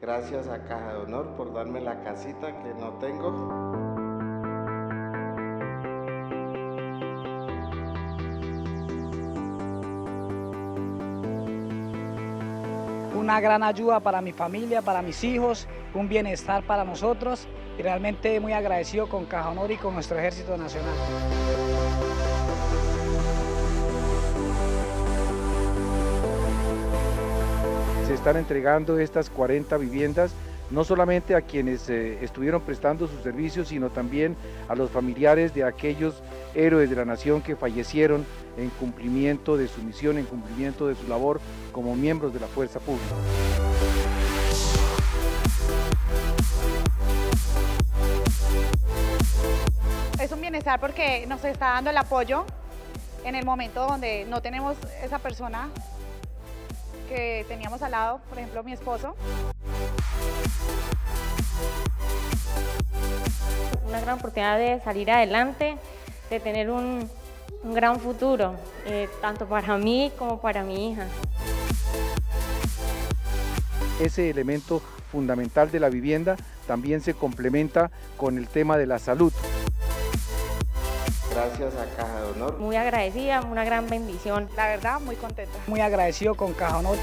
Gracias a Caja de Honor por darme la casita que no tengo. una gran ayuda para mi familia, para mis hijos, un bienestar para nosotros y realmente muy agradecido con Caja Honor y con nuestro Ejército Nacional. Se están entregando estas 40 viviendas no solamente a quienes eh, estuvieron prestando sus servicios, sino también a los familiares de aquellos héroes de la nación que fallecieron en cumplimiento de su misión, en cumplimiento de su labor como miembros de la fuerza pública. Es un bienestar porque nos está dando el apoyo en el momento donde no tenemos esa persona que teníamos al lado, por ejemplo mi esposo. Una gran oportunidad de salir adelante, de tener un, gran futuro, eh, tanto para mí como para mi hija. Ese elemento fundamental de la vivienda también se complementa con el tema de la salud. Gracias a Caja de Honor. Muy agradecida, una gran bendición. La verdad, muy contenta. Muy agradecido con Caja Honor.